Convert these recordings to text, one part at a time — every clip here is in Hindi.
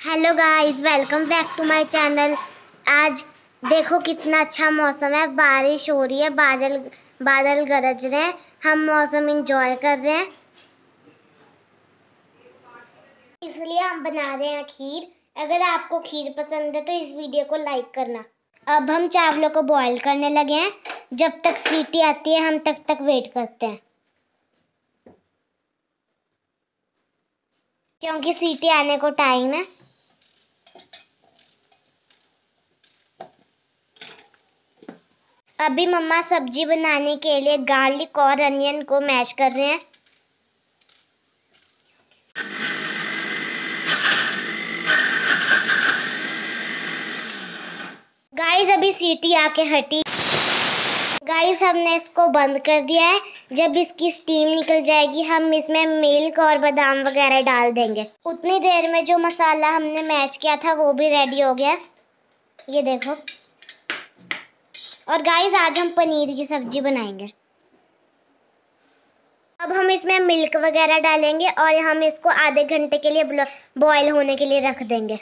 Hello guys welcome back to my channel आज देखो कितना अच्छा मौसम है। बारिश हो रही है। बादल बादल गरज रहे हैं। हम मौसम इंजॉय कर रहे हैं। इसलिए हम बना रहे हैं खीर। अगर आपको खीर पसंद है तो इस वीडियो को लाइक करना। अब हम चावलों को बॉईल करने लगे हैं। जब तक सीटी आती है, हम तब तक वेट करते हैं। क्योंकि सीटी आने को टाइम है। अभी मम्मा सब्ज़ी बनाने के लिए गार्लिक और अनियन को मैश कर रहे हैं। गाइस अभी सीटी आके हटी। गाइस हमने इसको बंद कर दिया है। जब इसकी स्टीम निकल जाएगी, हम इसमें मिल्क और बादाम वगैरह डाल देंगे। उतनी देर में जो मसाला हमने मैश किया था, वो भी रेडी हो गया। ये देखो। और गाइस आज हम पनीर की सब्ज़ी बनाएँगे। अब हम इसमें मिल्क वगैरह डालेंगे और हम इसको आधे घंटे के लिए बॉईल होने के लिए रख देंगे।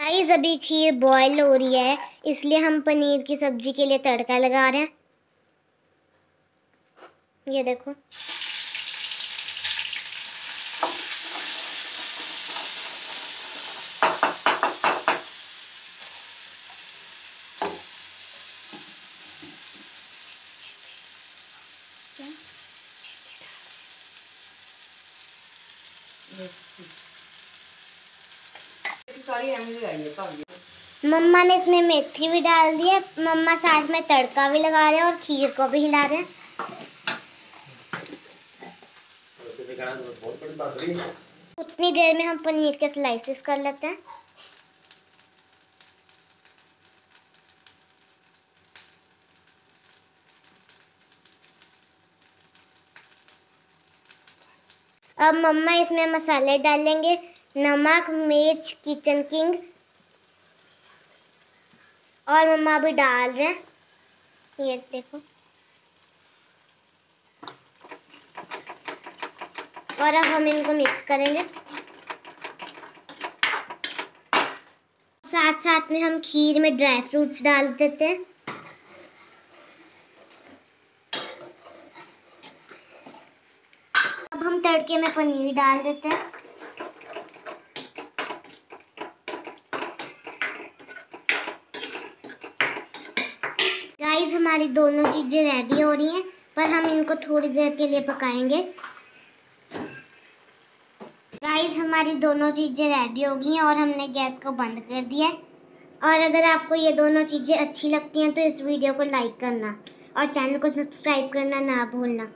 गाइस अभी खीर बॉईल हो रही है, इसलिए हम पनीर की सब्ज़ी के लिए तड़का लगा रहे हैं। ये देखो। मम्मा ने इसमें मेथी भी डाल दी है मम्मा साथ में तड़का भी लगा रहे हैं और खीर को भी हिला रहे हैं। उतनी देर में हम पनीर के स्लाइसेस कर लेते हैं। अब मम्मा इसमें मसाले डालेंगे, नमक, मिर्च, किचन किंग। और मम्मा अभी डाल रहे हैं। ये देखो। और अब हम इनको मिक्स करेंगे। साथ साथ में हम खीर में ड्राई फ्रूट्स डाल देते हैं। हम तड़के में पनीर डाल देते हैं। गाइस हमारी दोनों चीज़ें रेडी हो रही हैं, पर हम इनको थोड़ी देर के लिए पकाएँगे। गाइस हमारी दोनों चीज़ें रेडी हो गई हैं और हमने गैस को बंद कर दिया है। और अगर आपको ये दोनों चीज़ें अच्छी लगती हैं तो इस वीडियो को लाइक करना और चैनल को सब्सक्राइब करना ना भूलना।